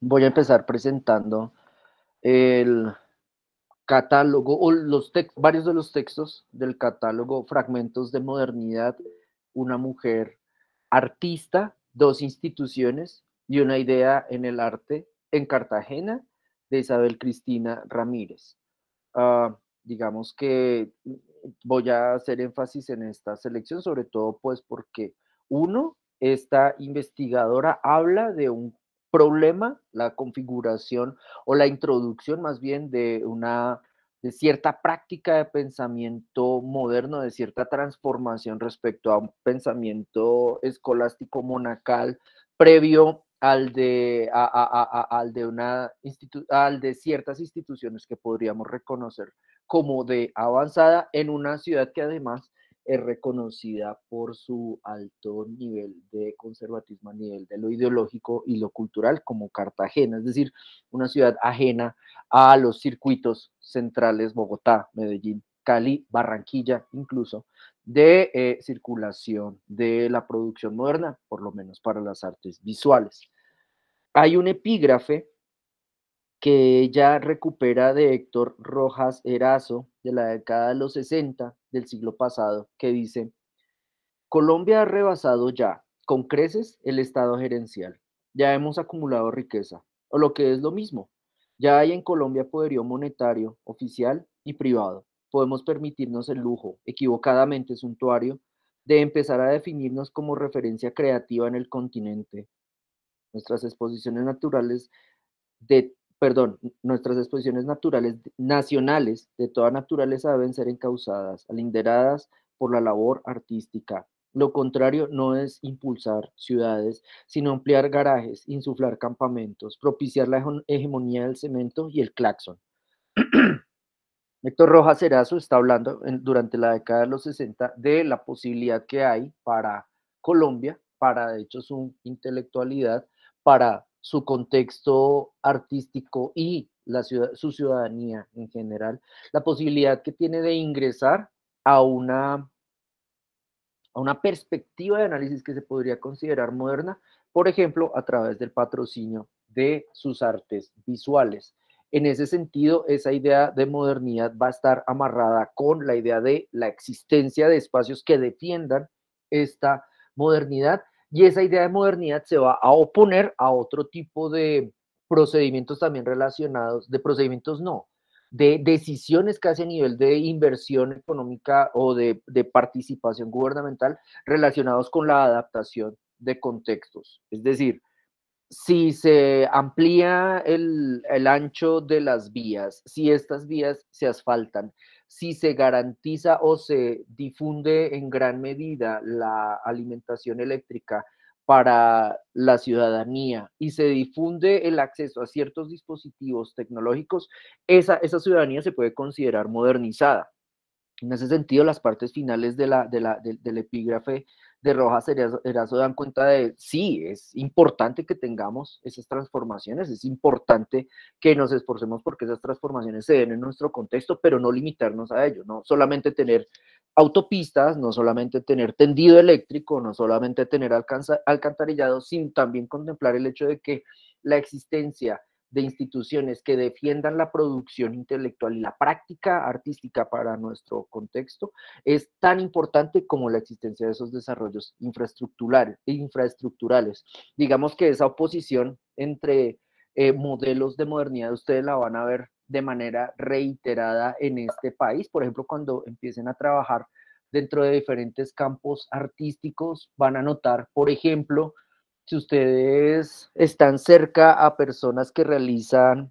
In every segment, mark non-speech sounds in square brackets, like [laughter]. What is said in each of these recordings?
voy a empezar presentando el catálogo o los varios de los textos del catálogo Fragmentos de Modernidad, una mujer artista, dos instituciones y una idea en el arte en Cartagena de Isabel Cristina Ramírez. Ah, digamos que voy a hacer énfasis en esta selección, sobre todo pues porque uno, esta investigadora habla de un problema, la configuración o la introducción más bien de una de cierta práctica de pensamiento moderno, de cierta transformación respecto a un pensamiento escolástico monacal previo al de, al de, una al de ciertas instituciones que podríamos reconocer como de avanzada en una ciudad que además es reconocida por su alto nivel de conservatismo a nivel de lo ideológico y lo cultural como Cartagena, es decir, una ciudad ajena a los circuitos centrales Bogotá, Medellín, Cali, Barranquilla incluso, de eh, circulación de la producción moderna, por lo menos para las artes visuales. Hay un epígrafe que ella recupera de Héctor Rojas Erazo de la década de los 60 del siglo pasado, que dice, Colombia ha rebasado ya con creces el estado gerencial. Ya hemos acumulado riqueza, o lo que es lo mismo, ya hay en Colombia poderío monetario, oficial y privado. Podemos permitirnos el lujo, equivocadamente suntuario, de empezar a definirnos como referencia creativa en el continente. Nuestras exposiciones naturales de perdón, nuestras exposiciones naturales, nacionales de toda naturaleza deben ser encausadas, alinderadas por la labor artística. Lo contrario no es impulsar ciudades, sino ampliar garajes, insuflar campamentos, propiciar la hegemonía del cemento y el claxon. [clears throat] Héctor Rojas Erazo está hablando durante la década de los 60 de la posibilidad que hay para Colombia, para de hecho su intelectualidad, para su contexto artístico y la su ciudadanía en general, la posibilidad que tiene de ingresar a una, a una perspectiva de análisis que se podría considerar moderna, por ejemplo, a través del patrocinio de sus artes visuales. En ese sentido, esa idea de modernidad va a estar amarrada con la idea de la existencia de espacios que defiendan esta modernidad y esa idea de modernidad se va a oponer a otro tipo de procedimientos también relacionados, de procedimientos no, de decisiones casi a nivel de inversión económica o de, participación gubernamental relacionados con la adaptación de contextos. Es decir, si se amplía el, el, ancho de las vías, si estas vías se asfaltan, si se garantiza o se difunde en gran medida la alimentación eléctrica para la ciudadanía y se difunde el acceso a ciertos dispositivos tecnológicos, esa, ciudadanía se puede considerar modernizada. En ese sentido, las partes finales de la, del epígrafe de Rojas Erazo dan cuenta de, sí, es importante que tengamos esas transformaciones, es importante que nos esforcemos porque esas transformaciones se den en nuestro contexto, pero no limitarnos a ello, no solamente tener autopistas, no solamente tener tendido eléctrico, no solamente tener alcantarillado, sino también contemplar el hecho de que la existencia de instituciones que defiendan la producción intelectual y la práctica artística para nuestro contexto es tan importante como la existencia de esos desarrollos infraestructurales. Digamos que esa oposición entre eh, modelos de modernidad ustedes la van a ver de manera reiterada en este país. Por ejemplo, cuando empiecen a trabajar dentro de diferentes campos artísticos, van a notar, por ejemplo, si ustedes están cerca a personas que realizan,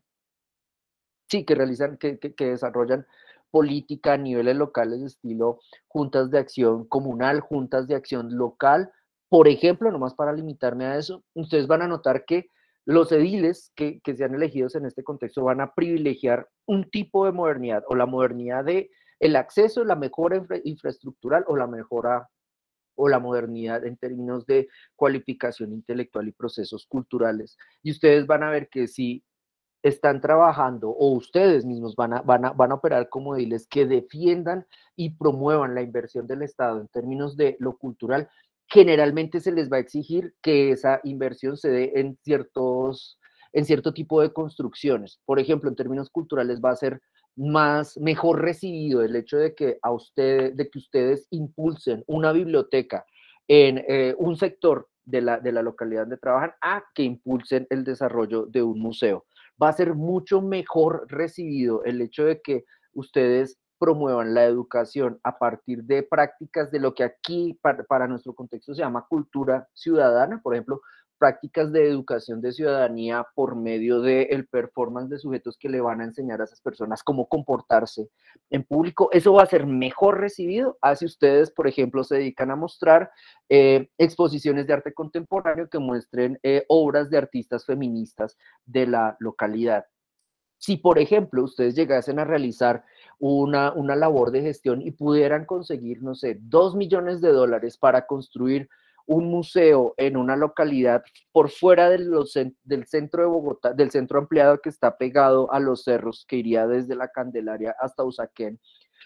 sí, que realizan, que, desarrollan política a niveles locales estilo juntas de acción comunal, juntas de acción local, por ejemplo, nomás para limitarme a eso, ustedes van a notar que los ediles que, que sean elegidos en este contexto van a privilegiar un tipo de modernidad o la modernidad de el acceso, la mejora infraestructural o la mejora o la modernidad en términos de cualificación intelectual y procesos culturales. Y ustedes van a ver que si están trabajando o ustedes mismos van a, van a, van a operar como ediles que defiendan y promuevan la inversión del Estado en términos de lo cultural, generalmente se les va a exigir que esa inversión se dé en ciertos en cierto tipo de construcciones. Por ejemplo, en términos culturales va a ser más mejor recibido el hecho de que a ustedes, de que ustedes impulsen una biblioteca en eh, un sector de la, de la localidad donde trabajan a que impulsen el desarrollo de un museo. Va a ser mucho mejor recibido el hecho de que ustedes promuevan la educación a partir de prácticas de lo que aquí para, nuestro contexto se llama cultura ciudadana, por ejemplo, prácticas de educación de ciudadanía por medio del el performance de sujetos que le van a enseñar a esas personas cómo comportarse en público. Eso va a ser mejor recibido a si ustedes, por ejemplo, se dedican a mostrar eh, exposiciones de arte contemporáneo que muestren eh, obras de artistas feministas de la localidad. Si, por ejemplo, ustedes llegasen a realizar una, una labor de gestión y pudieran conseguir, no sé, dos millones de dólares para construir un museo en una localidad por fuera de del centro de Bogotá, del centro ampliado que está pegado a los cerros, que iría desde la Candelaria hasta Usaquén,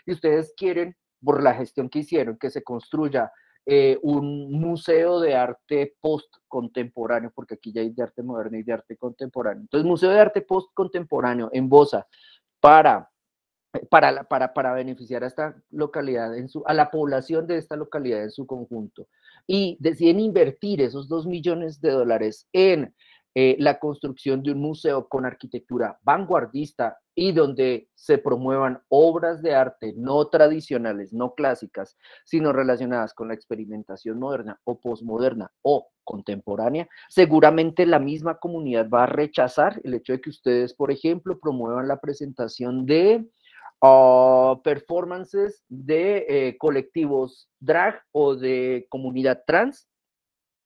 y ustedes quieren, por la gestión que hicieron, que se construya eh, un museo de arte post-contemporáneo, porque aquí ya hay de arte moderno y de arte contemporáneo. Entonces, museo de arte post-contemporáneo en Bosa para para, para, para, beneficiar a esta localidad, a la población de esta localidad en su conjunto. Y deciden invertir esos dos millones de dólares en eh, la construcción de un museo con arquitectura vanguardista y donde se promuevan obras de arte no tradicionales, no clásicas, sino relacionadas con la experimentación moderna o posmoderna o contemporánea, seguramente la misma comunidad va a rechazar el hecho de que ustedes, por ejemplo, promuevan la presentación de performances de eh, colectivos drag o de comunidad trans,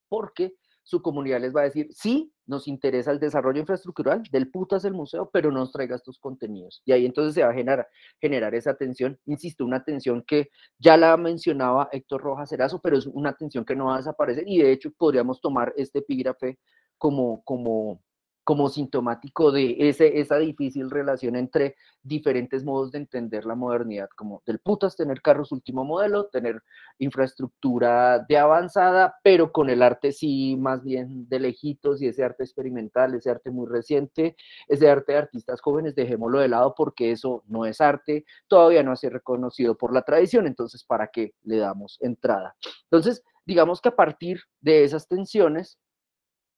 porque su comunidad les va a decir, sí, nos interesa el desarrollo infraestructural, del putas el museo, pero no nos traiga estos contenidos. Y ahí entonces se va a generar, generar esa tensión, insisto, una tensión que ya la mencionaba Héctor Rojas Erazo, pero es una tensión que no va a desaparecer y de hecho podríamos tomar este epígrafe como, como, como sintomático de ese, esa difícil relación entre diferentes modos de entender la modernidad, como del putas tener carros último modelo, tener infraestructura de avanzada, pero con el arte sí más bien de lejitos y ese arte experimental, ese arte muy reciente, ese arte de artistas jóvenes, dejémoslo de lado porque eso no es arte, todavía no ha sido reconocido por la tradición, entonces ¿para qué le damos entrada? Entonces, digamos que a partir de esas tensiones,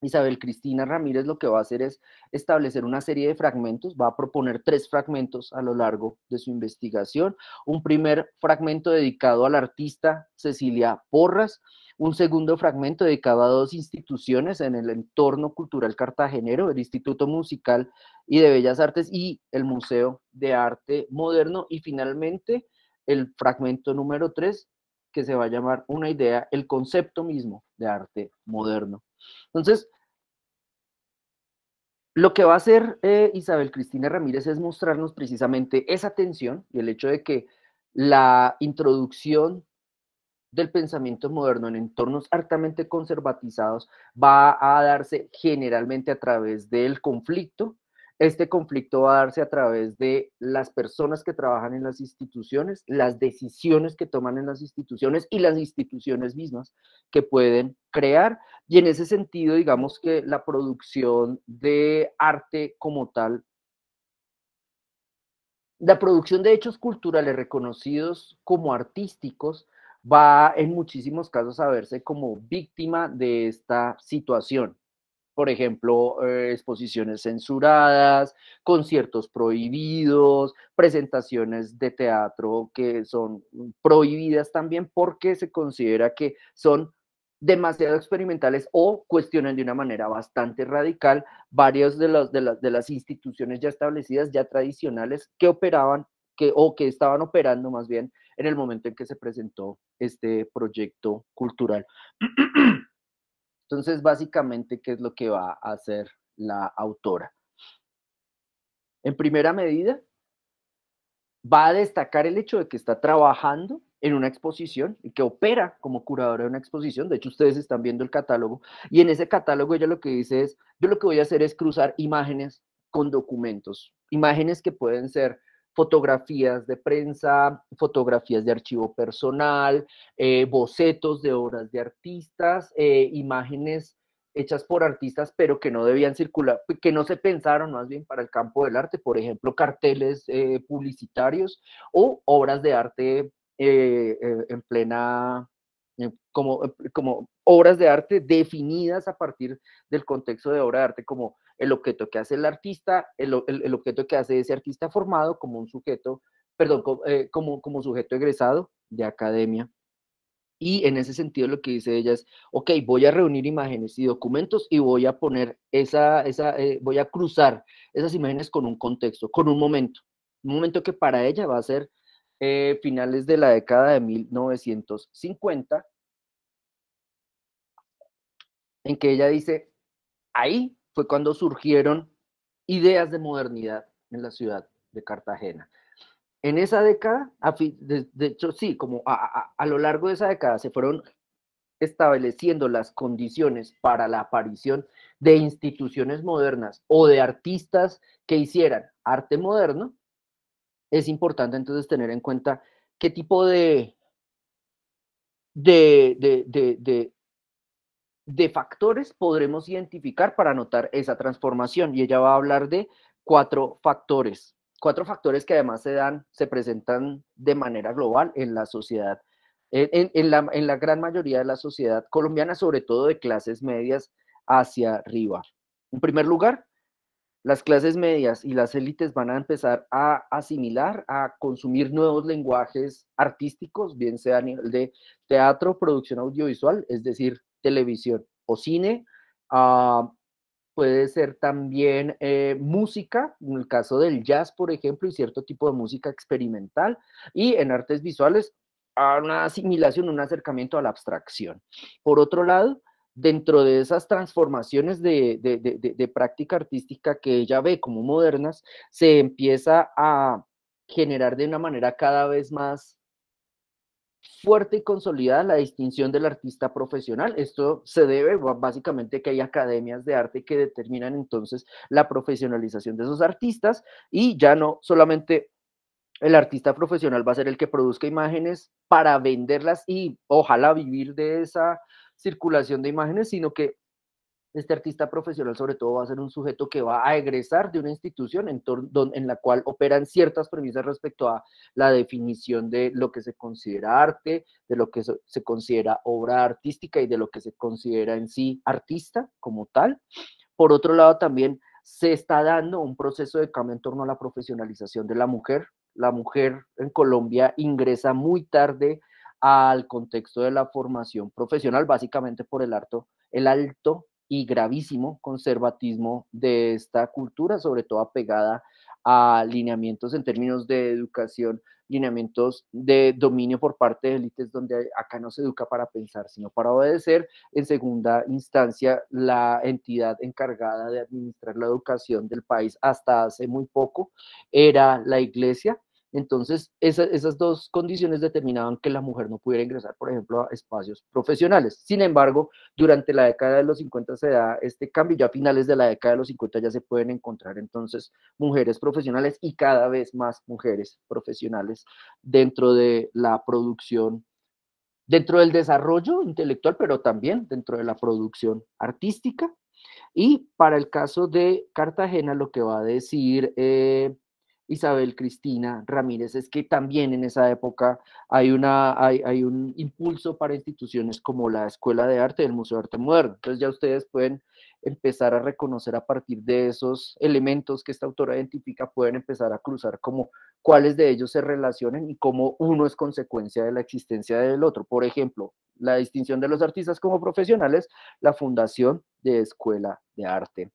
Isabel Cristina Ramírez lo que va a hacer es establecer una serie de fragmentos, va a proponer tres fragmentos a lo largo de su investigación. Un primer fragmento dedicado al artista Cecilia Porras, un segundo fragmento dedicado a dos instituciones en el entorno cultural cartagenero, el Instituto Musical y de Bellas Artes y el Museo de Arte Moderno. Y finalmente el fragmento número tres, que se va a llamar una idea, el concepto mismo de arte moderno. Entonces, lo que va a hacer eh, Isabel Cristina Ramírez es mostrarnos precisamente esa tensión y el hecho de que la introducción del pensamiento moderno en entornos altamente conservatizados va a darse generalmente a través del conflicto, este conflicto va a darse a través de las personas que trabajan en las instituciones, las decisiones que toman en las instituciones y las instituciones mismas que pueden crear. Y en ese sentido, digamos que la producción de arte como tal, la producción de hechos culturales reconocidos como artísticos, va en muchísimos casos a verse como víctima de esta situación. Por ejemplo, eh, exposiciones censuradas, conciertos prohibidos, presentaciones de teatro que son prohibidas también porque se considera que son demasiado experimentales o cuestionan de una manera bastante radical varias de, las, de, de las instituciones ya establecidas, ya tradicionales, que operaban que, o que estaban operando más bien en el momento en que se presentó este proyecto cultural. [clears throat] Entonces, básicamente, ¿qué es lo que va a hacer la autora? En primera medida, va a destacar el hecho de que está trabajando en una exposición y que opera como curadora de una exposición. De hecho, ustedes están viendo el catálogo y en ese catálogo ella lo que dice es, yo lo que voy a hacer es cruzar imágenes con documentos, imágenes que pueden ser fotografías de prensa, fotografías de archivo personal, eh, bocetos de obras de artistas, eh, imágenes hechas por artistas, pero que no debían circular, que no se pensaron más bien para el campo del arte, por ejemplo, carteles eh, publicitarios o obras de arte eh, en plena, como, como obras de arte definidas a partir del contexto de obra de arte como el objeto que hace el artista, el, objeto que hace ese artista formado como un sujeto, perdón, como, como sujeto egresado de academia. Y en ese sentido lo que dice ella es, ok, voy a reunir imágenes y documentos y voy a poner esa, esa eh, voy a cruzar esas imágenes con un contexto, con un momento, un momento que para ella va a ser eh, finales de la década de 1950, en que ella dice, ahí fue cuando surgieron ideas de modernidad en la ciudad de Cartagena en esa década, de, hecho, sí, como a, lo largo de esa década se fueron estableciendo las condiciones para la aparición de instituciones modernas o de artistas que hicieran arte moderno, es importante entonces tener en cuenta qué tipo de, de, de, de factores podremos identificar para notar esa transformación. Y ella va a hablar de cuatro factores cuatro factores que además se dan, se presentan de manera global en la sociedad, en, la, en la gran mayoría de la sociedad colombiana, sobre todo de clases medias hacia arriba. En primer lugar, las clases medias y las élites van a empezar a asimilar, a consumir nuevos lenguajes artísticos, bien sea a nivel de teatro, producción audiovisual, es decir, televisión o cine, uh, puede ser también eh, música, en el caso del jazz, por ejemplo, y cierto tipo de música experimental, y en artes visuales, una asimilación, un acercamiento a la abstracción. Por otro lado, dentro de esas transformaciones de, de práctica artística que ella ve como modernas, se empieza a generar de una manera cada vez más fuerte y consolidada la distinción del artista profesional. Esto se debe básicamente que hay academias de arte que determinan entonces la profesionalización de esos artistas y ya no solamente el artista profesional va a ser el que produzca imágenes para venderlas y ojalá vivir de esa circulación de imágenes, sino que este artista profesional sobre todo va a ser un sujeto que va a egresar de una institución en, la cual operan ciertas premisas respecto a la definición de lo que se considera arte, de lo que se considera obra artística y de lo que se considera en sí artista como tal. Por otro lado, también se está dando un proceso de cambio en torno a la profesionalización de la mujer. La mujer en Colombia ingresa muy tarde al contexto de la formación profesional, básicamente por el alto, el alto y gravísimo conservatismo de esta cultura, sobre todo apegada a lineamientos en términos de educación, lineamientos de dominio por parte de élites donde acá no se educa para pensar, sino para obedecer. En segunda instancia, la entidad encargada de administrar la educación del país hasta hace muy poco era la iglesia, entonces, esas dos condiciones determinaban que la mujer no pudiera ingresar, por ejemplo, a espacios profesionales. Sin embargo, durante la década de los 50 se da este cambio, ya a finales de la década de los 50 ya se pueden encontrar entonces mujeres profesionales y cada vez más mujeres profesionales dentro de la producción, dentro del desarrollo intelectual, pero también dentro de la producción artística. Y para el caso de Cartagena, lo que va a decir... Eh, Isabel Cristina Ramírez, es que también en esa época hay, una, hay, hay, un impulso para instituciones como la Escuela de Arte y el Museo de Arte Moderno. Entonces ya ustedes pueden empezar a reconocer a partir de esos elementos que esta autora identifica, pueden empezar a cruzar como cuáles de ellos se relacionan y cómo uno es consecuencia de la existencia del otro. Por ejemplo, la distinción de los artistas como profesionales, la fundación de Escuela de Arte.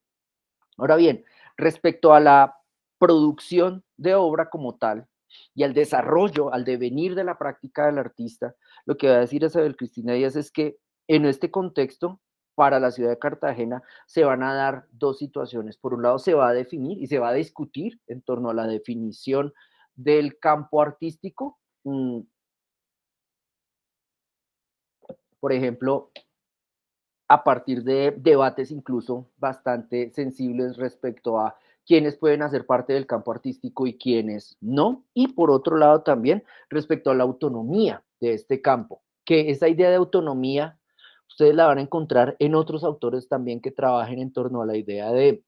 Ahora bien, respecto a la producción de obra como tal y al desarrollo, al devenir de la práctica del artista, lo que va a decir Isabel Cristina Díaz es que en este contexto, para la ciudad de Cartagena, se van a dar dos situaciones. Por un lado, se va a definir y se va a discutir en torno a la definición del campo artístico. Mm. Por ejemplo, a partir de debates incluso bastante sensibles respecto a quiénes pueden hacer parte del campo artístico y quiénes no. Y por otro lado también respecto a la autonomía de este campo, que esa idea de autonomía ustedes la van a encontrar en otros autores también que trabajen en torno a la idea de,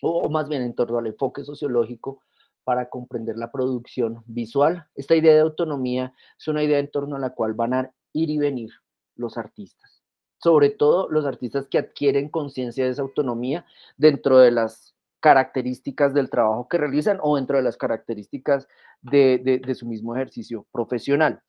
o más bien en torno al enfoque sociológico para comprender la producción visual. Esta idea de autonomía es una idea en torno a la cual van a ir y venir los artistas, sobre todo los artistas que adquieren conciencia de esa autonomía dentro de las características del trabajo que realizan o dentro de las características de, su mismo ejercicio profesional.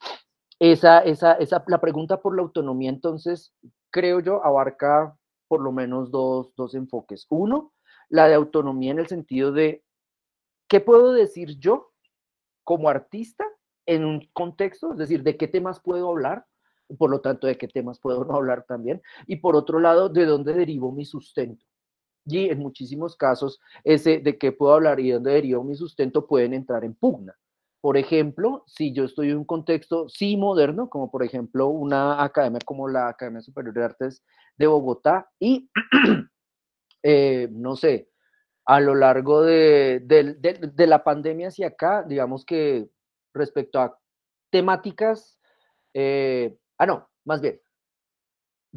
Esa, esa, esa, la pregunta por la autonomía, entonces, creo yo, abarca por lo menos dos, dos enfoques. Uno, la de autonomía en el sentido de, ¿qué puedo decir yo como artista en un contexto? Es decir, ¿de qué temas puedo hablar? Por lo tanto, ¿de qué temas puedo no hablar también? Y por otro lado, ¿de dónde derivo mi sustento? Y en muchísimos casos, ese de qué puedo hablar y dónde derivo mi sustento pueden entrar en pugna. Por ejemplo, si yo estoy en un contexto sí moderno, como por ejemplo una academia como la Academia Superior de Artes de Bogotá, y [clears throat] eh, no sé, a lo largo de, la pandemia hacia acá, digamos que respecto a temáticas, eh, ah, no, más bien,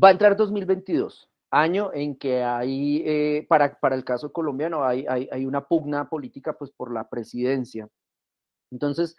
va a entrar 2022 año en que hay, eh, para, para, el caso colombiano, hay, hay, una pugna política pues por la presidencia. Entonces,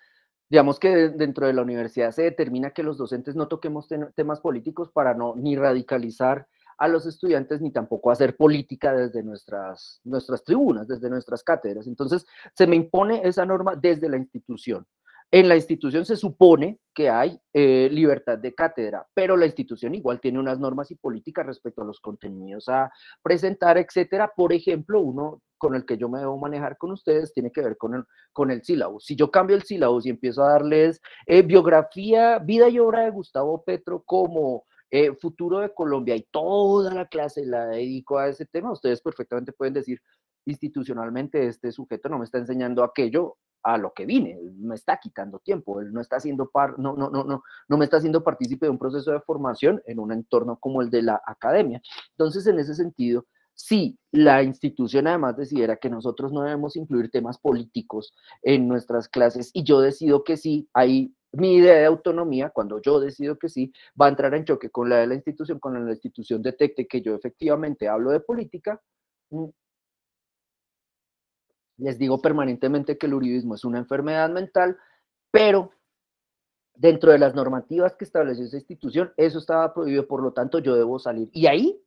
digamos que dentro de la universidad se determina que los docentes no toquemos temas políticos para no ni radicalizar a los estudiantes ni tampoco hacer política desde nuestras, nuestras tribunas, desde nuestras cátedras. Entonces, se me impone esa norma desde la institución. En la institución se supone que hay eh, libertad de cátedra, pero la institución igual tiene unas normas y políticas respecto a los contenidos a presentar, etcétera. Por ejemplo, uno con el que yo me debo manejar con ustedes tiene que ver con el, con el sílabo. Si yo cambio el sílabo y empiezo a darles eh, biografía, vida y obra de Gustavo Petro como eh, futuro de Colombia y toda la clase la dedico a ese tema, ustedes perfectamente pueden decir, institucionalmente este sujeto no me está enseñando aquello a lo que vine, me está quitando tiempo, él no está haciendo par, no, no, no, no, no me está haciendo partícipe de un proceso de formación en un entorno como el de la academia. Entonces, en ese sentido, si la institución además decidiera que nosotros no debemos incluir temas políticos en nuestras clases y yo decido que sí, ahí mi idea de autonomía, cuando yo decido que sí, va a entrar en choque con la de la institución, con la institución detecte que yo efectivamente hablo de política, mm, les digo permanentemente que el uribismo es una enfermedad mental, pero dentro de las normativas que estableció esa institución, eso estaba prohibido, por lo tanto yo debo salir. Y ahí,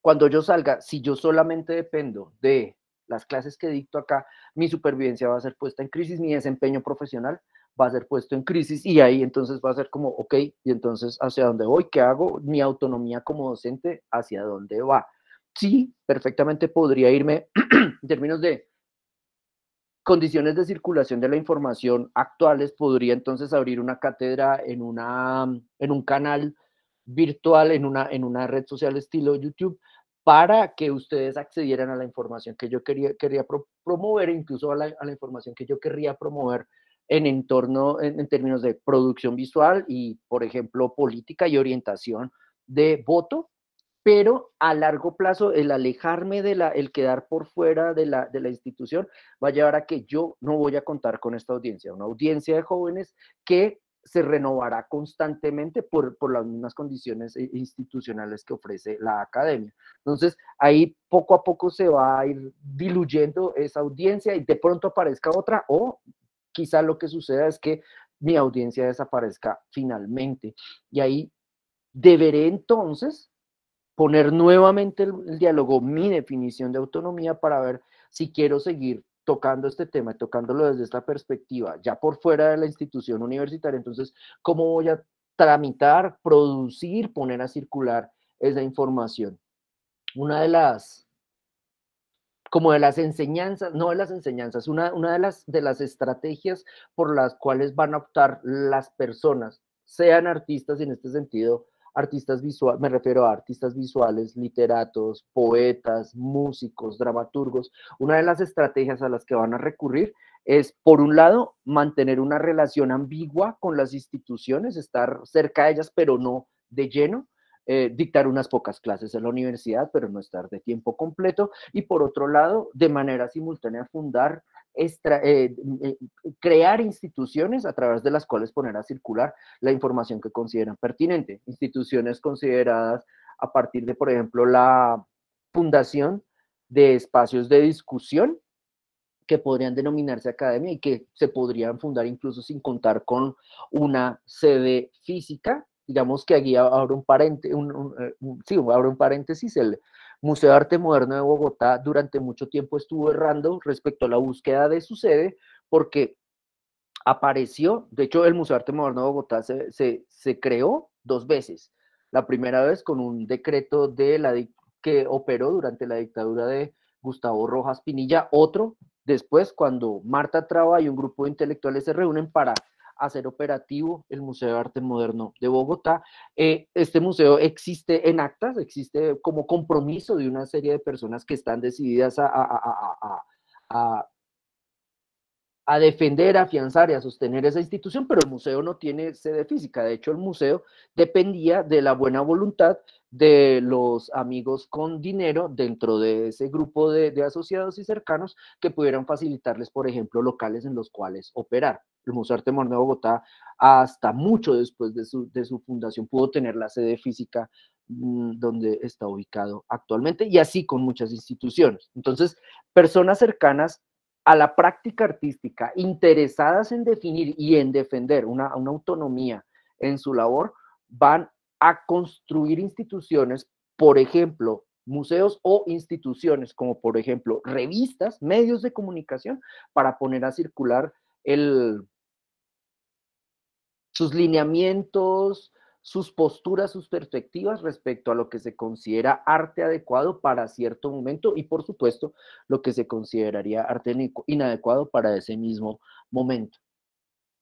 cuando yo salga, si yo solamente dependo de las clases que dicto acá, mi supervivencia va a ser puesta en crisis, mi desempeño profesional va a ser puesto en crisis y ahí entonces va a ser como, ok, y entonces hacia dónde voy, qué hago, mi autonomía como docente, hacia dónde va. Sí, perfectamente podría irme [clears throat] en términos de condiciones de circulación de la información actuales, podría entonces abrir una cátedra en, una, en un canal virtual, en una, en una red social estilo YouTube, para que ustedes accedieran a la información que yo quería, quería promover, incluso a la, a la información que yo querría promover en entorno, en, términos de producción visual y, por ejemplo, política y orientación de voto, pero a largo plazo el alejarme de la, el quedar por fuera de la, de la institución va a llevar a que yo no voy a contar con esta audiencia, una audiencia de jóvenes que se renovará constantemente por, por, las mismas condiciones institucionales que ofrece la academia. Entonces, ahí poco a poco se va a ir diluyendo esa audiencia y de pronto aparezca otra o quizá lo que suceda es que mi audiencia desaparezca finalmente. Y ahí deberé entonces poner nuevamente el, diálogo, mi definición de autonomía para ver si quiero seguir tocando este tema, tocándolo desde esta perspectiva, ya por fuera de la institución universitaria. Entonces, ¿cómo voy a tramitar, producir, poner a circular esa información? Una de las como de las enseñanzas, no de las enseñanzas, una, una de, las, de las estrategias por las cuales van a optar las personas, sean artistas en este sentido, artistas visuales, me refiero a artistas visuales, literatos, poetas, músicos, dramaturgos, una de las estrategias a las que van a recurrir es, por un lado, mantener una relación ambigua con las instituciones, estar cerca de ellas, pero no de lleno, eh, dictar unas pocas clases en la universidad, pero no estar de tiempo completo. Y por otro lado, de manera simultánea, fundar, extra, eh, eh, crear instituciones a través de las cuales poner a circular la información que consideran pertinente. Instituciones consideradas a partir de, por ejemplo, la fundación de espacios de discusión que podrían denominarse academia y que se podrían fundar incluso sin contar con una sede física. Digamos que aquí abro un, paréntesis, eh, sí, abro un paréntesis, el Museo de Arte Moderno de Bogotá durante mucho tiempo estuvo errando respecto a la búsqueda de su sede porque apareció, de hecho el Museo de Arte Moderno de Bogotá se, se, creó dos veces. La primera vez con un decreto de la, que operó durante la dictadura de Gustavo Rojas Pinilla, otro después cuando Marta Traba y un grupo de intelectuales se reúnen para hacer operativo el Museo de Arte Moderno de Bogotá. Eh, este museo existe en actas, existe como compromiso de una serie de personas que están decididas a, a a defender, a afianzar y a sostener esa institución, pero el museo no tiene sede física. De hecho, el museo dependía de la buena voluntad de los amigos con dinero dentro de ese grupo de, asociados y cercanos que pudieran facilitarles, por ejemplo, locales en los cuales operar. El Museo Arte Moderno de Bogotá, hasta mucho después de su, fundación, pudo tener la sede física mm, donde está ubicado actualmente y así con muchas instituciones. Entonces, personas cercanas a la práctica artística, interesadas en definir y en defender una, autonomía en su labor, van a construir instituciones, por ejemplo, museos o instituciones, como por ejemplo revistas, medios de comunicación, para poner a circular sus lineamientos, sus posturas, sus perspectivas respecto a lo que se considera arte adecuado para cierto momento y por supuesto lo que se consideraría arte inadecuado para ese mismo momento.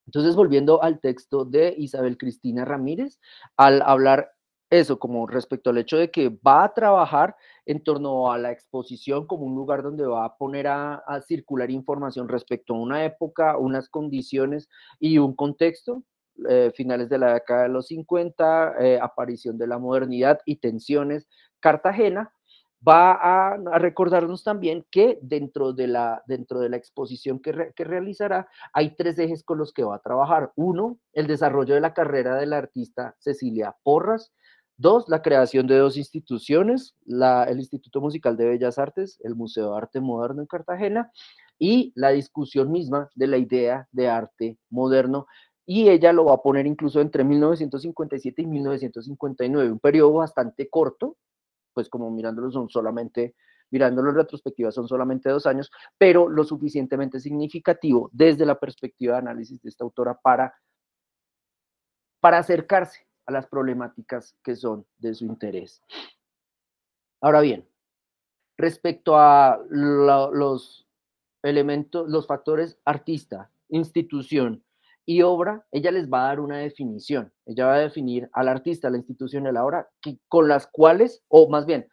Entonces, volviendo al texto de Isabel Cristina Ramírez, al hablar eso como respecto al hecho de que va a trabajar en torno a la exposición como un lugar donde va a poner a, circular información respecto a una época, unas condiciones y un contexto, eh, finales de la década de los 50, eh, aparición de la modernidad y tensiones, Cartagena, va a, recordarnos también que dentro de la, dentro de la exposición que, que, realizará hay tres ejes con los que va a trabajar. Uno, el desarrollo de la carrera de la artista Cecilia Porras. Dos, la creación de dos instituciones, el Instituto Musical de Bellas Artes, el Museo de Arte Moderno en Cartagena, y la discusión misma de la idea de arte moderno. Y ella lo va a poner incluso entre 1957 y 1959, un periodo bastante corto, pues como mirándolo son solamente, mirándolo en retrospectiva son solamente dos años, pero lo suficientemente significativo desde la perspectiva de análisis de esta autora para, para acercarse a las problemáticas que son de su interés. Ahora bien, respecto a los elementos, los factores artista, institución, y obra, ella les va a dar una definición. Ella va a definir al artista, a la institución y la obra que, con las cuales, o más bien,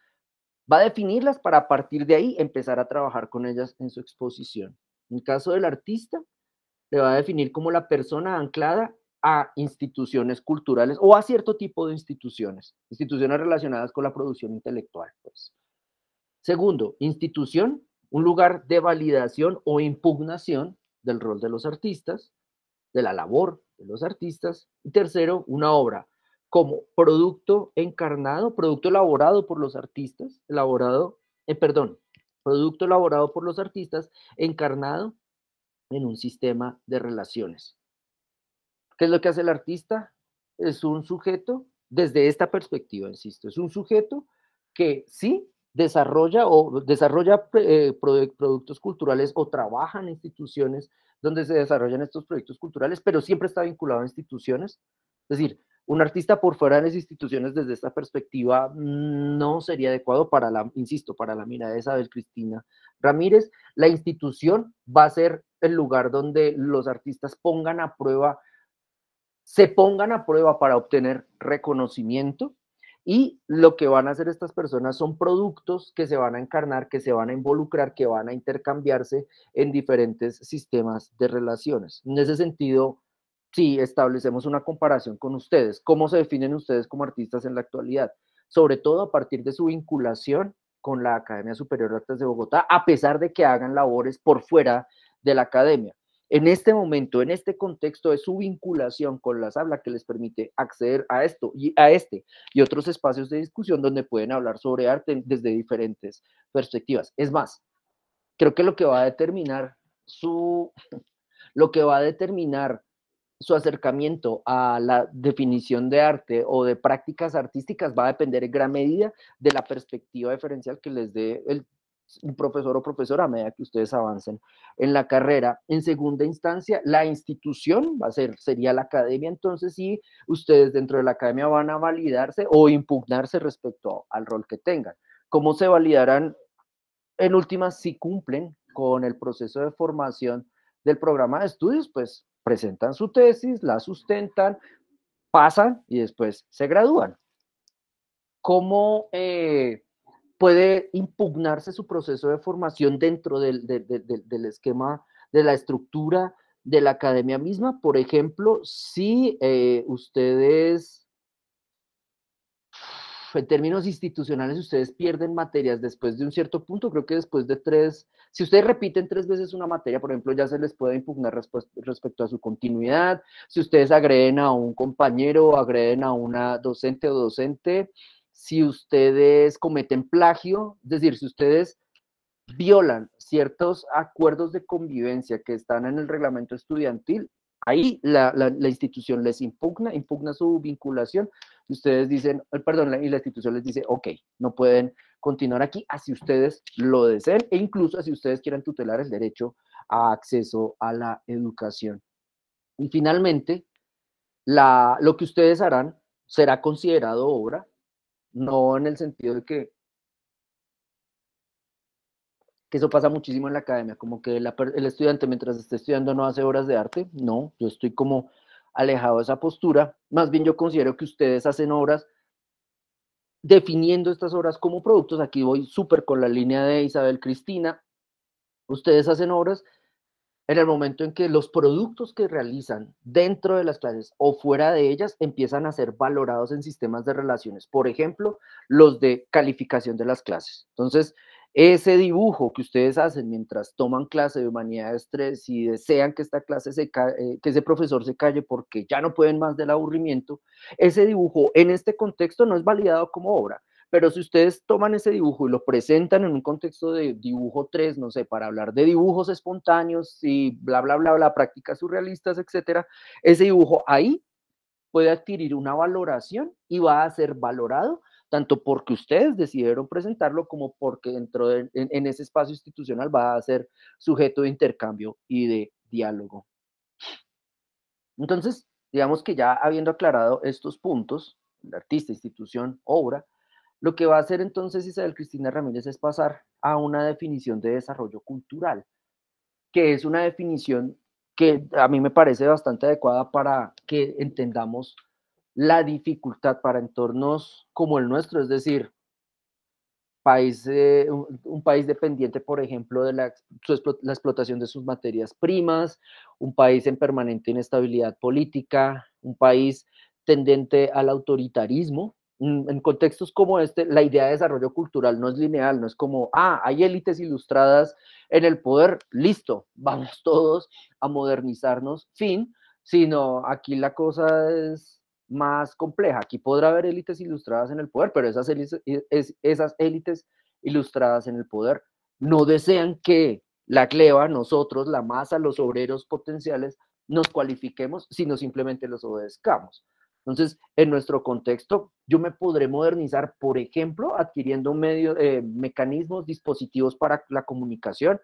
va a definirlas para a partir de ahí empezar a trabajar con ellas en su exposición. En caso del artista, le va a definir como la persona anclada a instituciones culturales o a cierto tipo de instituciones, instituciones relacionadas con la producción intelectual. Pues. Segundo, institución, un lugar de validación o impugnación del rol de los artistas de la labor de los artistas. Y tercero, una obra como producto encarnado, producto elaborado por los artistas, elaborado, eh, perdón, producto elaborado por los artistas, encarnado en un sistema de relaciones. ¿Qué es lo que hace el artista? Es un sujeto, desde esta perspectiva, insisto, es un sujeto que sí desarrolla o desarrolla eh, productos culturales o trabaja en instituciones donde se desarrollan estos proyectos culturales, pero siempre está vinculado a instituciones. Es decir, un artista por fuera de las instituciones desde esta perspectiva no sería adecuado para la, insisto, para la mirada de Isabel Cristina Ramírez. La institución va a ser el lugar donde los artistas pongan a prueba, se pongan a prueba para obtener reconocimiento, y lo que van a hacer estas personas son productos que se van a encarnar, que se van a involucrar, que van a intercambiarse en diferentes sistemas de relaciones. En ese sentido, si establecemos una comparación con ustedes, ¿cómo se definen ustedes como artistas en la actualidad? Sobre todo a partir de su vinculación con la Academia Superior de Artes de Bogotá, a pesar de que hagan labores por fuera de la academia. En este momento, en este contexto de su vinculación con las hablas que les permite acceder a esto y a este y otros espacios de discusión donde pueden hablar sobre arte desde diferentes perspectivas. Es más, creo que lo que va a determinar su, lo que va a determinar su acercamiento a la definición de arte o de prácticas artísticas va a depender en gran medida de la perspectiva diferencial que les dé el, profesor o profesora a medida que ustedes avancen en la carrera. En segunda instancia, la institución va a ser, sería la academia, entonces sí, ustedes dentro de la academia van a validarse o impugnarse respecto al rol que tengan. ¿Cómo se validarán? En últimas, si cumplen con el proceso de formación del programa de estudios, pues presentan su tesis, la sustentan, pasan y después se gradúan. ¿Cómo eh, puede impugnarse su proceso de formación dentro del, del, esquema, de la estructura de la academia misma? Por ejemplo, si eh, ustedes en términos institucionales, ustedes pierden materias después de un cierto punto, creo que después de tres, si ustedes repiten tres veces una materia, por ejemplo, ya se les puede impugnar respecto a su continuidad, si ustedes agreden a un compañero agreden a una docente o docente, si ustedes cometen plagio, es decir, si ustedes violan ciertos acuerdos de convivencia que están en el reglamento estudiantil, ahí la, la institución les impugna, impugna su vinculación y ustedes dicen, eh, perdón, y la institución les dice, ok, no pueden continuar aquí, así ustedes lo deseen, e incluso así ustedes quieran tutelar el derecho a acceso a la educación. Y finalmente, la, lo que ustedes harán será considerado obra, no en el sentido de que, que eso pasa muchísimo en la academia, como que el estudiante mientras esté estudiando no hace obras de arte, no, yo estoy como alejado de esa postura. Más bien yo considero que ustedes hacen obras definiendo estas obras como productos. Aquí voy súper con la línea de Isabel Cristina. Ustedes hacen obras en el momento en que los productos que realizan dentro de las clases o fuera de ellas empiezan a ser valorados en sistemas de relaciones. Por ejemplo, los de calificación de las clases. Entonces, ese dibujo que ustedes hacen mientras toman clase de humanidades 3 y desean que esta clase se eh, que ese profesor se calle porque ya no pueden más del aburrimiento, ese dibujo en este contexto no es validado como obra. Pero si ustedes toman ese dibujo y lo presentan en un contexto de dibujo 3, no sé, para hablar de dibujos espontáneos y bla, bla, bla, bla, prácticas surrealistas, etcétera, ese dibujo ahí puede adquirir una valoración y va a ser valorado tanto porque ustedes decidieron presentarlo como porque dentro de en, ese espacio institucional va a ser sujeto de intercambio y de diálogo. Entonces, digamos que ya habiendo aclarado estos puntos, el artista, institución, obra, lo que va a hacer entonces Isabel Cristina Ramírez es pasar a una definición de desarrollo cultural, que es una definición que a mí me parece bastante adecuada para que entendamos la dificultad para entornos como el nuestro, es decir, país, eh, un, país dependiente, por ejemplo, de la, la, explotación de sus materias primas, un país en permanente inestabilidad política, un país tendente al autoritarismo. En contextos como este, la idea de desarrollo cultural no es lineal, no es como, ah, hay élites ilustradas en el poder, listo, [laughs] vamos todos a modernizarnos, fin, sino aquí la cosa es más compleja. Aquí podrá haber élites ilustradas en el poder, pero esas élites, esas élites ilustradas en el poder no desean que la cleva, nosotros, la masa, los obreros potenciales, nos cualifiquemos, sino simplemente los obedezcamos. Entonces, en nuestro contexto, yo me podré modernizar, por ejemplo, adquiriendo medio, eh, mecanismos, dispositivos para la comunicación,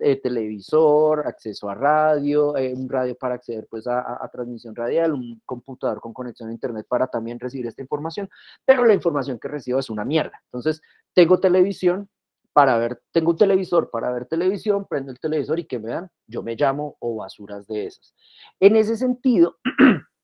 eh, televisor, acceso a radio, eh, un radio para acceder pues a, transmisión radial, un computador con conexión a internet para también recibir esta información, pero la información que recibo es una mierda. Entonces, tengo televisión para ver, tengo un televisor para ver televisión, prendo el televisor y que me dan, yo me llamo o basuras de esas. En ese sentido, [clears throat]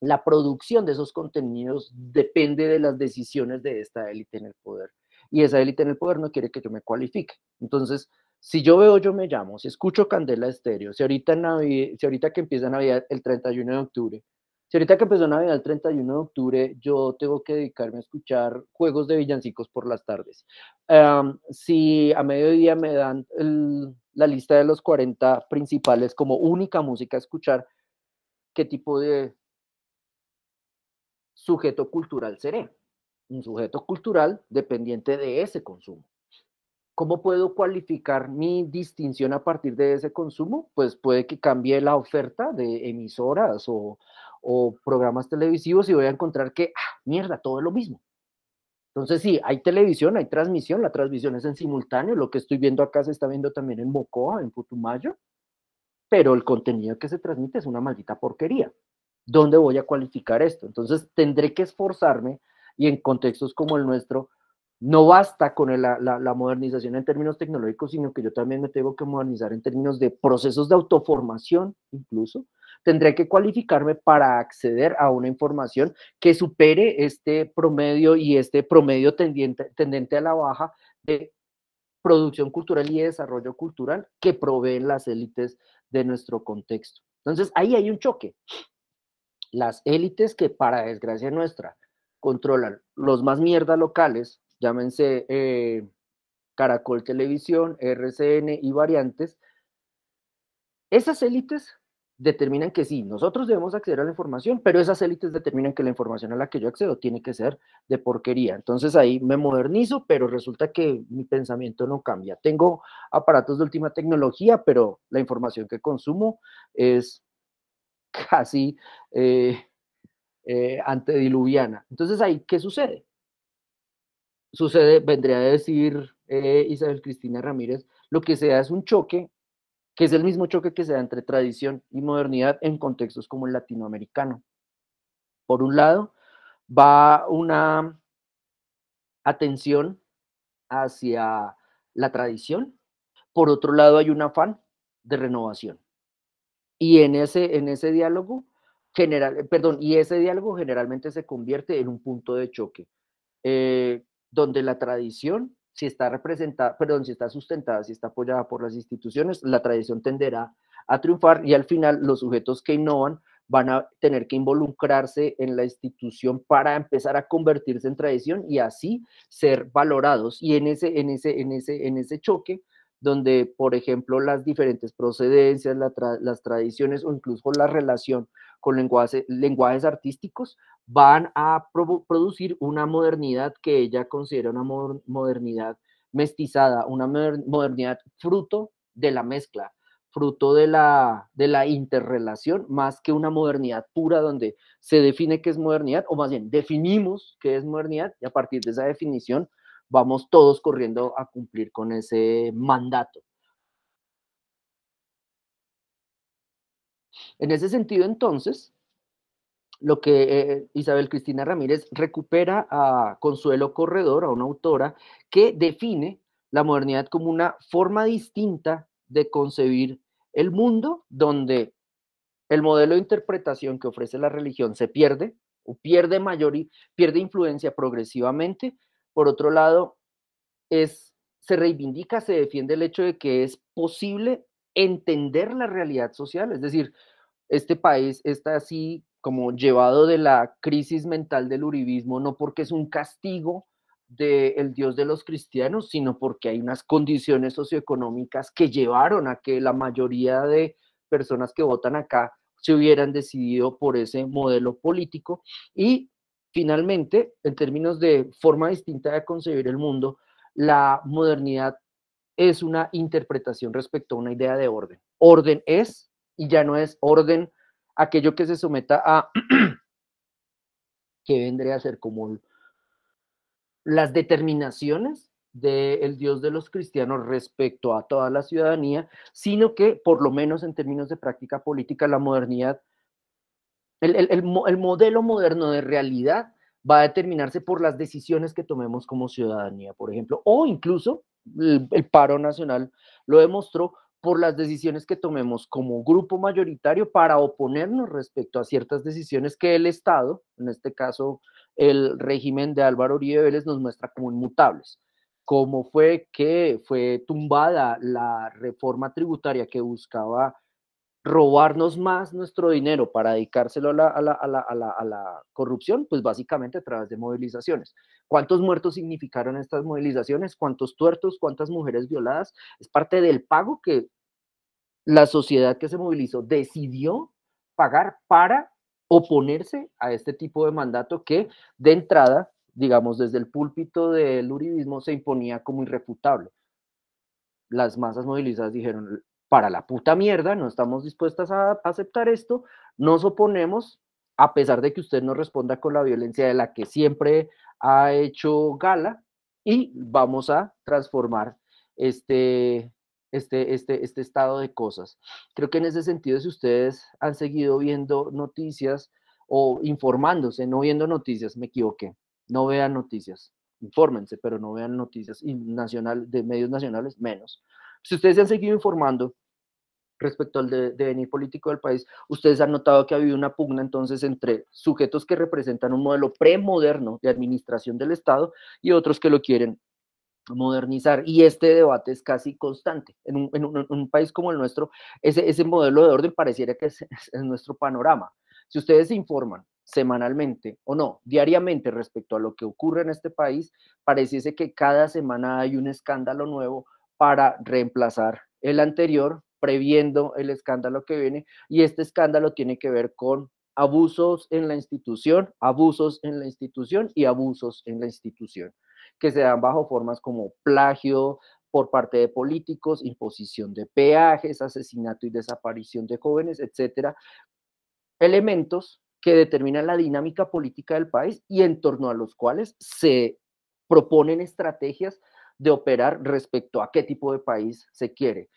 la producción de esos contenidos depende de las decisiones de esta élite en el poder. Y esa élite en el poder no quiere que yo me cualifique. Entonces, si yo veo Yo Me Llamo, si escucho Candela Estéreo, si ahorita, en si ahorita que empieza Navidad el 31 de octubre, si ahorita que empezó Navidad el 31 de octubre, yo tengo que dedicarme a escuchar juegos de villancicos por las tardes. si a mediodía me dan la lista de los 40 principales como única música a escuchar, ¿qué tipo de sujeto cultural seré? Un sujeto cultural dependiente de ese consumo. ¿Cómo puedo cualificar mi distinción a partir de ese consumo? Pues puede que cambie la oferta de emisoras o, programas televisivos y voy a encontrar que, ah, mierda, todo es lo mismo. Entonces sí, hay televisión, hay transmisión, la transmisión es en simultáneo, lo que estoy viendo acá se está viendo también en Mocoa, en Putumayo, pero el contenido que se transmite es una maldita porquería. ¿Dónde voy a cualificar esto? Entonces tendré que esforzarme y en contextos como el nuestro, no basta con la, modernización en términos tecnológicos, sino que yo también me tengo que modernizar en términos de procesos de autoformación, incluso. Tendré que cualificarme para acceder a una información que supere este promedio y este promedio tendiente, tendente a la baja de producción cultural y desarrollo cultural que proveen las élites de nuestro contexto. Entonces, ahí hay un choque. Las élites que, para desgracia nuestra, controlan los más mierda locales, llámense eh, Caracol Televisión, RCN y variantes, esas élites determinan que sí, nosotros debemos acceder a la información, pero esas élites determinan que la información a la que yo accedo tiene que ser de porquería. Entonces ahí me modernizo, pero resulta que mi pensamiento no cambia. Tengo aparatos de última tecnología, pero la información que consumo es casi eh, eh, antediluviana. Entonces ahí, ¿qué sucede? sucede, vendría a decir eh, Isabel Cristina Ramírez, lo que se da es un choque, que es el mismo choque que se da entre tradición y modernidad en contextos como el latinoamericano. Por un lado, va una atención hacia la tradición, por otro lado hay un afán de renovación. Y en ese, en ese diálogo, general, perdón, y ese diálogo generalmente se convierte en un punto de choque. Eh, donde la tradición, si está representada, perdón, si está sustentada, si está apoyada por las instituciones, la tradición tenderá a triunfar y al final los sujetos que innovan van a tener que involucrarse en la institución para empezar a convertirse en tradición y así ser valorados. Y en ese, en ese, en ese, en ese choque, donde, por ejemplo, las diferentes procedencias, las tradiciones o incluso la relación con lenguajes artísticos van a producir una modernidad que ella considera una modernidad mestizada, una modernidad fruto de la mezcla, fruto de la, de la interrelación, más que una modernidad pura donde se define qué es modernidad, o más bien definimos qué es modernidad y a partir de esa definición vamos todos corriendo a cumplir con ese mandato. En ese sentido, entonces, lo que eh, Isabel Cristina Ramírez recupera a Consuelo Corredor, a una autora que define la modernidad como una forma distinta de concebir el mundo, donde el modelo de interpretación que ofrece la religión se pierde o pierde mayor pierde influencia progresivamente. Por otro lado, es, se reivindica, se defiende el hecho de que es posible entender la realidad social, es decir, este país está así como llevado de la crisis mental del uribismo, no porque es un castigo del Dios de los cristianos, sino porque hay unas condiciones socioeconómicas que llevaron a que la mayoría de personas que votan acá se hubieran decidido por ese modelo político. Y finalmente, en términos de forma distinta de concebir el mundo, la modernidad es una interpretación respecto a una idea de orden. Orden es y ya no es orden aquello que se someta a [clears throat] que vendría a ser como las determinaciones del Dios de los cristianos respecto a toda la ciudadanía, sino que por lo menos en términos de práctica política, la modernidad, el, el modelo moderno de realidad va a determinarse por las decisiones que tomemos como ciudadanía, por ejemplo, o incluso el, paro nacional lo demostró por las decisiones que tomemos como grupo mayoritario para oponernos respecto a ciertas decisiones que el Estado, en este caso el régimen de Álvaro Uribe Vélez, nos muestra como inmutables. Como fue que fue tumbada la reforma tributaria que buscaba robarnos más nuestro dinero para dedicárselo a la, a, la, a, la, a la, corrupción, pues básicamente a través de movilizaciones. ¿Cuántos muertos significaron estas movilizaciones? ¿Cuántos tuertos? ¿Cuántas mujeres violadas? Es parte del pago que la sociedad que se movilizó decidió pagar para oponerse a este tipo de mandato que de entrada, digamos, desde el púlpito del uribismo se imponía como irrefutable. Las masas movilizadas dijeron, para la puta mierda, no estamos dispuestas a aceptar esto, nos oponemos, a pesar de que usted no responda con la violencia de la que siempre ha hecho gala, y vamos a transformar este, este, este, este estado de cosas. Creo que en ese sentido, si ustedes han seguido viendo noticias o informándose, no viendo noticias, me equivoqué, no vean noticias, infórmense, pero no vean noticias nacional, de medios nacionales, menos. Si ustedes se han seguido informando respecto al devenir político del país, ustedes han notado que ha habido una pugna entonces entre sujetos que representan un modelo premoderno de administración del Estado y otros que lo quieren modernizar. Y este debate es casi constante. En un, país como el nuestro, ese, ese, modelo de orden pareciera que [laughs] es, es nuestro panorama. Si ustedes se informan semanalmente o no, diariamente respecto a lo que ocurre en este país, pareciese que cada semana hay un escándalo nuevo para reemplazar el anterior, previendo el escándalo que viene. Y este escándalo tiene que ver con abusos en la institución, abusos en la institución y abusos en la institución, que se dan bajo formas como plagio por parte de políticos, imposición de peajes, asesinato y desaparición de jóvenes, etcétera. Elementos que determinan la dinámica política del país y en torno a los cuales se proponen estrategias de operar respecto a qué tipo de país se quiere.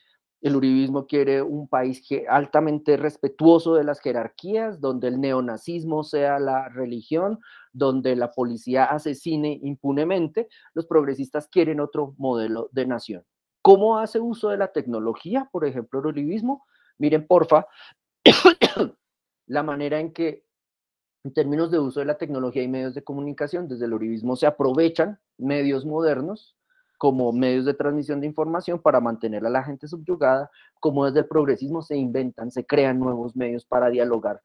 El uribismo quiere un país altamente respetuoso de las jerarquías, donde el neonazismo sea la religión, donde la policía asesine impunemente. Los progresistas quieren otro modelo de nación. ¿Cómo hace uso de la tecnología, por ejemplo, el uribismo? Miren, porfa, [coughs] la manera en que, en términos de uso de la tecnología y medios de comunicación, desde el uribismo se aprovechan medios modernos como medios de transmisión de información para mantener a la gente subyugada, como desde el progresismo se inventan, se crean nuevos medios para dialogar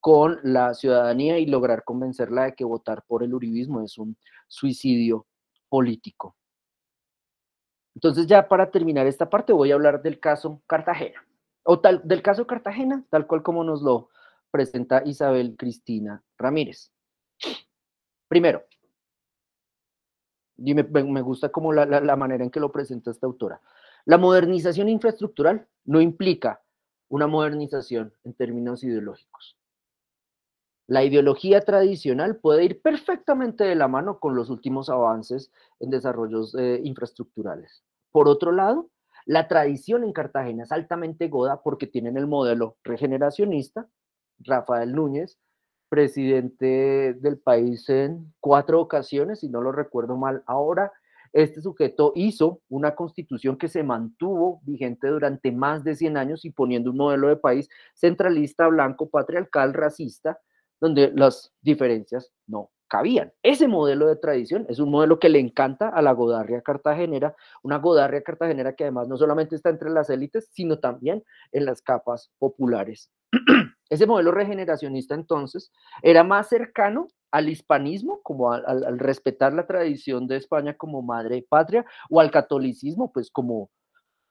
con la ciudadanía y lograr convencerla de que votar por el uribismo es un suicidio político. Entonces ya para terminar esta parte voy a hablar del caso Cartagena, o tal, del caso Cartagena, tal cual como nos lo presenta Isabel Cristina Ramírez. Primero, y me, gusta como la, la, manera en que lo presenta esta autora. La modernización infraestructural no implica una modernización en términos ideológicos. La ideología tradicional puede ir perfectamente de la mano con los últimos avances en desarrollos eh, infraestructurales. Por otro lado, la tradición en Cartagena es altamente goda porque tienen el modelo regeneracionista, Rafael Núñez, presidente del país en cuatro ocasiones, si no lo recuerdo mal ahora. Este sujeto hizo una constitución que se mantuvo vigente durante más de 100 años y poniendo un modelo de país centralista, blanco, patriarcal, racista, donde las diferencias no cabían. Ese modelo de tradición es un modelo que le encanta a la Godarria cartagenera, una Godarria cartagenera que además no solamente está entre las élites, sino también en las capas populares. [clears throat] Ese modelo regeneracionista entonces era más cercano al hispanismo, como al, respetar la tradición de España como madre patria, o al catolicismo, pues como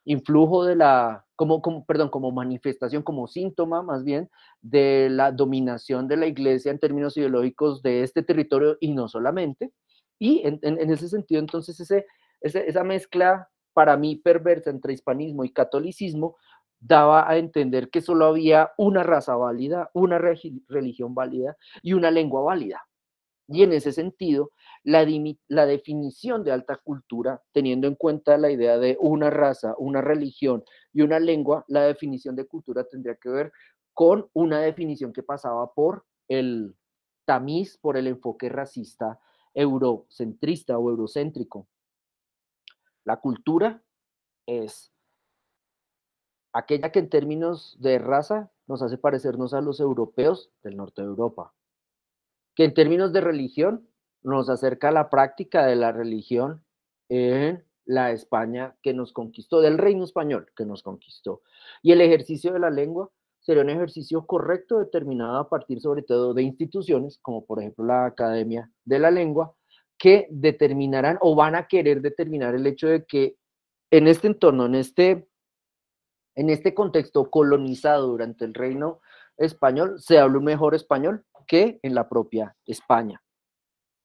influjo de la, como, como, perdón, como manifestación, como síntoma más bien de la dominación de la iglesia en términos ideológicos de este territorio y no solamente. Y en, ese sentido, entonces, ese, esa mezcla para mí perversa entre hispanismo y catolicismo daba a entender que solo había una raza válida, una religión válida y una lengua válida. Y en ese sentido, la, la, definición de alta cultura, teniendo en cuenta la idea de una raza, una religión y una lengua, la definición de cultura tendría que ver con una definición que pasaba por el tamiz, por el enfoque racista eurocentrista o eurocéntrico. La cultura es aquella que en términos de raza nos hace parecernos a los europeos del norte de Europa, que en términos de religión nos acerca a la práctica de la religión en la España que nos conquistó, del reino español que nos conquistó. Y el ejercicio de la lengua sería un ejercicio correcto determinado a partir sobre todo de instituciones, como por ejemplo la Academia de la Lengua, que determinarán o van a querer determinar el hecho de que en este entorno, en este, en este contexto colonizado durante el reino español, se habla un mejor español que en la propia España.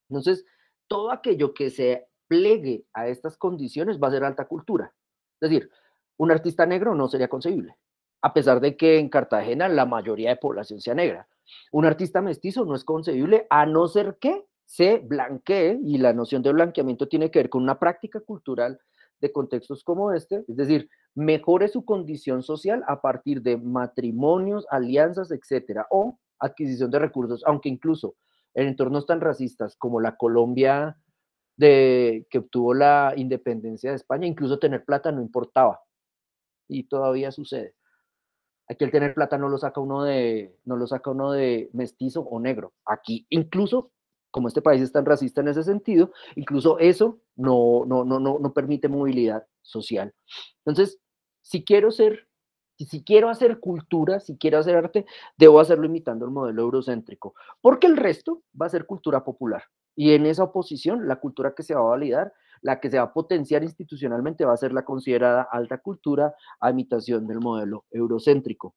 Entonces, todo aquello que se plegue a estas condiciones va a ser alta cultura. Es decir, un artista negro no sería concebible, a pesar de que en Cartagena la mayoría de población sea negra. Un artista mestizo no es concebible a no ser que se blanquee, y la noción de blanqueamiento tiene que ver con una práctica cultural de contextos como este, es decir, mejore su condición social a partir de matrimonios, alianzas, etcétera, o adquisición de recursos, aunque incluso en entornos tan racistas como la Colombia de, que obtuvo la independencia de España, incluso tener plata no importaba. Y todavía sucede. Aquí el tener plata no lo saca uno de, no lo saca uno de mestizo o negro. Aquí incluso, como este país es tan racista en ese sentido, incluso eso no, no, no, no, no permite movilidad social. Entonces, si quiero ser si quiero hacer cultura, si quiero hacer arte, debo hacerlo imitando el modelo eurocéntrico, porque el resto va a ser cultura popular. Y en esa oposición, la cultura que se va a validar, la que se va a potenciar institucionalmente, va a ser la considerada alta cultura a imitación del modelo eurocéntrico.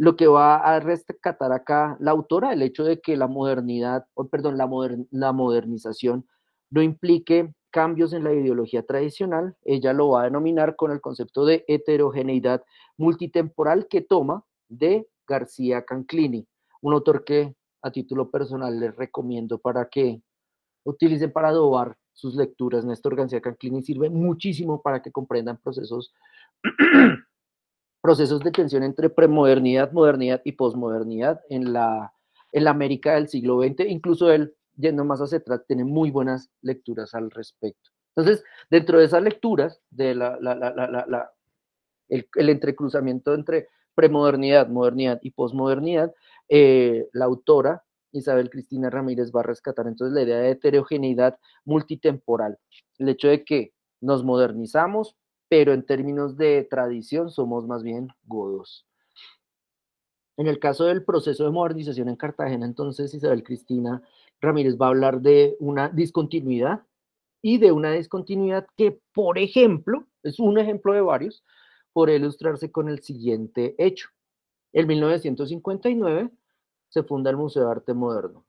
Lo que va a rescatar acá la autora, el hecho de que la modernidad, o perdón, la, la modernización no implique cambios en la ideología tradicional, ella lo va a denominar con el concepto de heterogeneidad multitemporal que toma de García Canclini, un autor que a título personal les recomiendo para que utilicen para adobar sus lecturas. Néstor García Canclini sirve muchísimo para que comprendan procesos, procesos de tensión entre premodernidad, modernidad y posmodernidad en la, en la América del siglo XX. Incluso él yendo más hacia atrás, tiene muy buenas lecturas al respecto. Entonces, dentro de esas lecturas, de la, el, entrecruzamiento entre premodernidad, modernidad y posmodernidad, eh, la autora Isabel Cristina Ramírez va a rescatar entonces la idea de heterogeneidad multitemporal, el hecho de que nos modernizamos, pero en términos de tradición somos más bien godos. En el caso del proceso de modernización en Cartagena, entonces Isabel Cristina Ramírez va a hablar de una discontinuidad y de una discontinuidad que, por ejemplo, es un ejemplo de varios, por ilustrarse con el siguiente hecho. En 1959 se funda el Museo de Arte Moderno.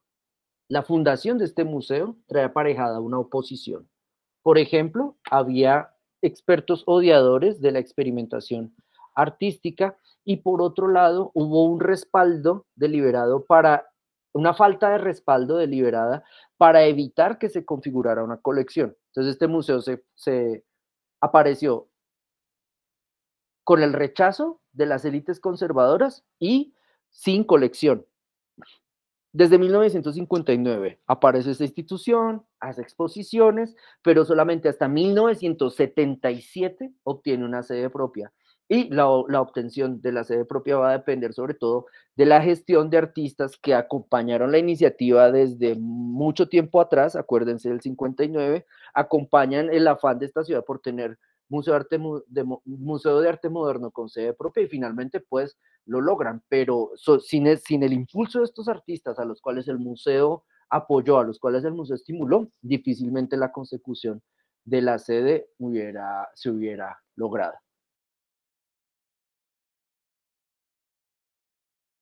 La fundación de este museo trae aparejada una oposición. Por ejemplo, había expertos odiadores de la experimentación artística y por otro lado hubo un respaldo deliberado para una falta de respaldo deliberada para evitar que se configurara una colección. Entonces este museo se, se apareció con el rechazo de las élites conservadoras y sin colección. Desde 1959 aparece esta institución, hace exposiciones, pero solamente hasta 1977 obtiene una sede propia. Y la, obtención de la sede propia va a depender sobre todo de la gestión de artistas que acompañaron la iniciativa desde mucho tiempo atrás, acuérdense del 59, acompañan el afán de esta ciudad por tener Museo de Arte, de, Museo de Arte Moderno con sede propia y finalmente pues lo logran, pero sin, el, sin el impulso de estos artistas a los cuales el museo apoyó, a los cuales el museo estimuló, difícilmente la consecución de la sede hubiera, se hubiera logrado.